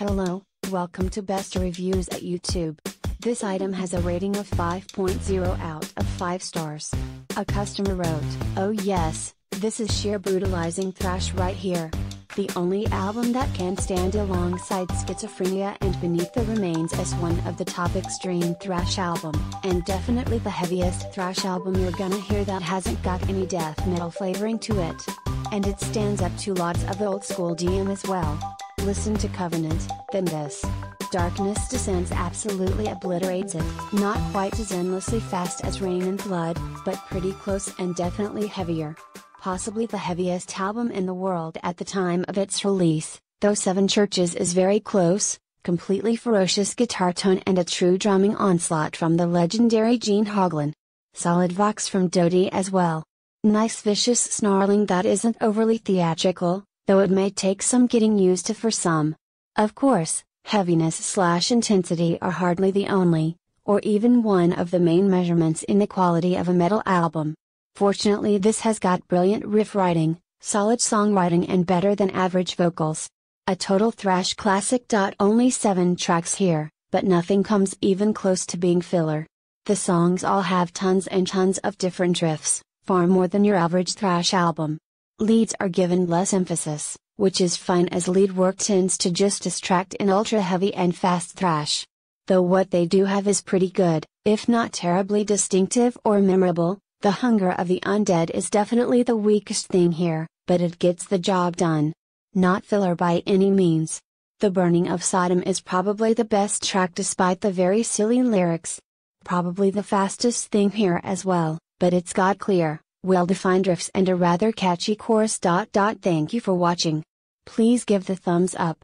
Hello, welcome to Best Reviews at YouTube. This item has a rating of 5.0 out of 5 stars. A customer wrote, Oh yes, this is sheer brutalizing thrash right here. The only album that can stand alongside Schizophrenia and Beneath the Remains as one of the top extreme thrash album, and definitely the heaviest thrash album you're gonna hear that hasn't got any death metal flavoring to it. And it stands up to lots of old school DM as well. Listen to Covenant, then this. Darkness Descends absolutely obliterates it, not quite as endlessly fast as Reign in Blood, but pretty close and definitely heavier. Possibly the heaviest album in the world at the time of its release, though Seven Churches is very close, completely ferocious guitar tone and a true drumming onslaught from the legendary Gene Hoglan. Solid vox from Doty as well. Nice vicious snarling that isn't overly theatrical, though it may take some getting used to for some. Of course, heaviness slash intensity are hardly the only, or even one of the main measurements in the quality of a metal album. Fortunately this has got brilliant riff writing, solid songwriting and better than average vocals. A total thrash classic. Dot only 7 tracks here, but nothing comes even close to being filler. The songs all have tons and tons of different riffs, far more than your average thrash album. Leads are given less emphasis, which is fine as lead work tends to just distract in ultra heavy and fast thrash. Though what they do have is pretty good, if not terribly distinctive or memorable, the hunger of the undead is definitely the weakest thing here, but it gets the job done. Not filler by any means. The Burning of Sodom is probably the best track despite the very silly lyrics. Probably the fastest thing here as well, but it's got clear, well defined riffs and a rather catchy chorus. Dot dot. Thank you for watching. Please give the thumbs up,